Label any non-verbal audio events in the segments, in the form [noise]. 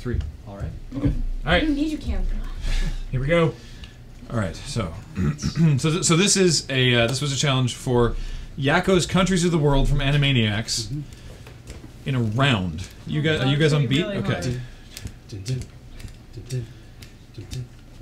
three. All right. Okay. All I don't need your camera. [laughs] Here we go. All right. So, [clears throat] so, th- so this is a uh, this was a challenge for Yakko's Countries of the World from Animaniacs Mm-hmm. in a round. You guys, are you guys on beat? Okay.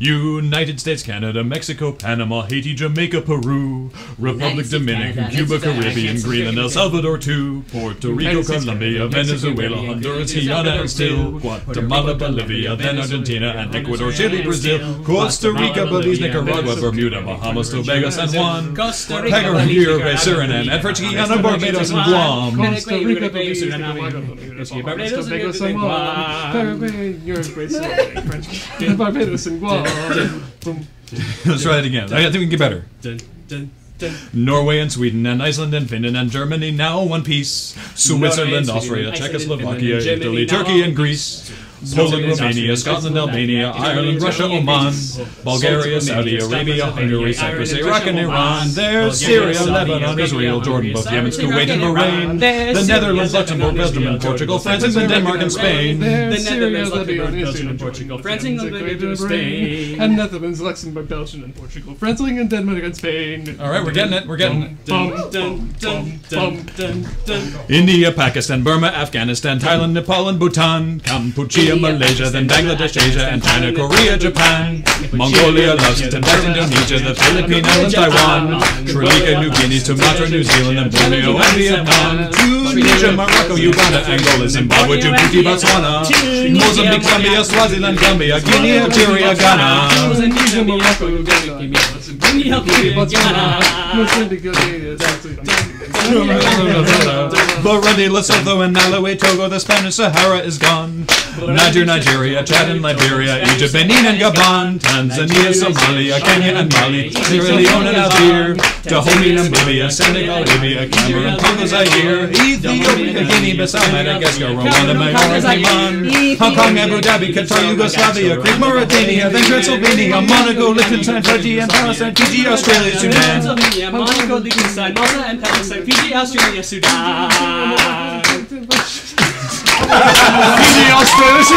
United States, Canada, Mexico, Panama, Haiti, Jamaica, Peru, Republic States, Dominican, Canada, Cuba, Caribbean, Greenland, El Salvador, too, Puerto Rico, States, Colombia, Venezuela, Honduras, Guyana, and still Guatemala, Bolivia, then Argentina, and Ecuador, Chile, Brazil, Costa Rica, Belize, Nicaragua, Bermuda, Bahamas, Tobago, San Juan, Costa Rica, Pega, Belize, Uruguay, Nicaragua, Suriname, and French Guiana, Barbados, and Guam. Costa Rica, Belize, Suriname, Nicaragua, Barbados, Barbados, Tobago, San Juan, Paraguay, Uruguay, French, Barbados, and Guam. Let's try it again. I think we can get better. Norway and Sweden and Iceland and Finland and Germany now one piece. Switzerland, Austria, Czechoslovakia, Italy, Turkey and Greece. Poland, Romania, Scotland, Albania, Ireland, Russia, Oman, Bulgaria, Saudi Arabia, Hungary, Cyprus, Iraq, and Iran. There's Syria, Lebanon, Israel, Jordan, both Yemen, Kuwait, and Bahrain. The Netherlands, Luxembourg, Belgium, and Portugal, France, England, Denmark, and Spain. The Netherlands, Lebanon, Luxembourg, Belgium, and Portugal, France, England, Great Belgium, Spain. And Netherlands, Luxembourg, Belgium, and Portugal. France, England, Denmark, and Spain. All right, we're getting it. We're getting it. India, Pakistan, Burma, Afghanistan, Thailand, Nepal, and Bhutan, Kampuchea, Malaysia, then Bangladesh, Asia, and China, Korea, Japan, Mongolia, Laos, Tibet, Indonesia, the Philippine Islands, Taiwan, Sri Lanka, New Guinea, Sumatra, New Zealand, and Borneo, and Vietnam, Tunisia, Morocco, Uganda, Angola, Zimbabwe, Djibouti, Botswana, Mozambique, Zambia, Swaziland, Gambia, Guinea, Algeria, Ghana. Tunisia, Morocco, Uganda, Guinea, Algeria, Ghana. Burundi, Lesotho, and Malawi, Togo, the Spanish Sahara is gone. Niger, Nigeria, Chad and Liberia, Egypt, Benin and Gabon, Tanzania, Somalia, Kenya and Mali, Sierra Leone and Algeria, Dahomey, Namibia, Senegal, Libya, Cameroon, Congo, Zaire, Ethiopia, Guinea, Bissau, Madagascar, Rwanda, Majorca, Cayman, Hong Kong, Abu Dhabi, Qatar, Yugoslavia, Greek, Mauritania, then Transylvania, Monaco, Liechtenstein, Fiji, and Palestine, Fiji, Australia, Sudan. Monaco, Liechtenstein, Malta, and Palestine, Fiji, Australia, Sudan. Videospelers